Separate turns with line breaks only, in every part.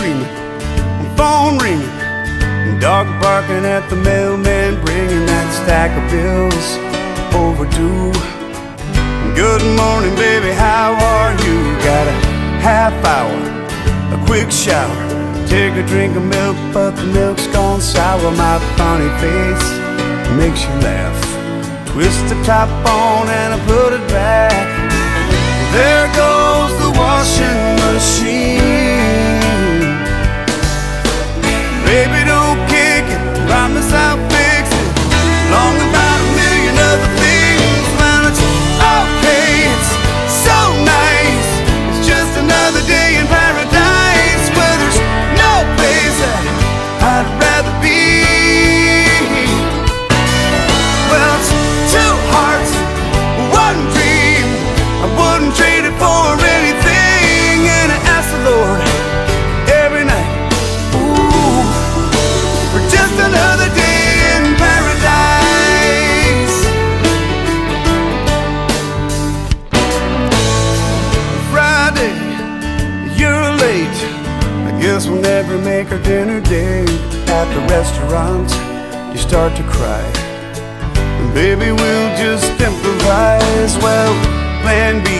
screaming, phone ringing, dog barking at the mailman, bringing that stack of bills overdue. Good morning, baby, how are you? Got a half hour, a quick shower, take a drink of milk, but the milk's gone sour. My funny face makes you laugh. Twist the top on and I put it back. There goes the washing machine. Guess we'll never make our dinner date at the restaurant. You start to cry. And Baby, we'll just improvise. Well, plan B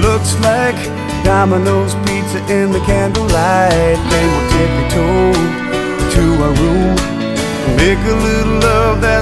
looks like Domino's pizza in the candlelight. Then we'll tippy toe to our room. Make a little love somebody